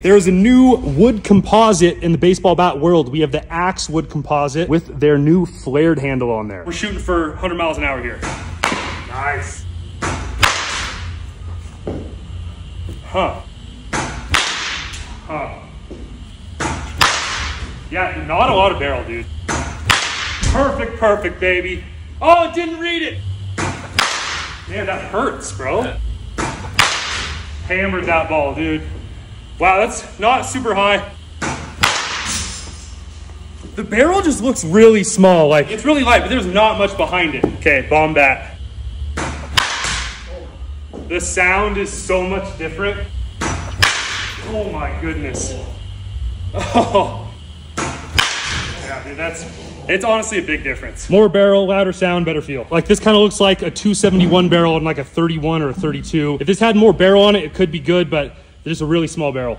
There's a new wood composite in the baseball bat world. We have the Axe wood composite with their new flared handle on there. We're shooting for 100 miles an hour here. Nice. Huh. Huh. Yeah, not a lot of barrel, dude. Perfect, perfect, baby. Oh, it didn't read it. Man, that hurts, bro. Hammered that ball, dude. Wow, that's not super high. The barrel just looks really small. Like it's really light, but there's not much behind it. Okay, Baum Bat. The sound is so much different. Oh my goodness. Oh. Yeah, dude, that's it's honestly a big difference. More barrel, louder sound, better feel. Like this kind of looks like a 271 barrel and like a 31 or a 32. If this had more barrel on it, it could be good, but just a really small barrel.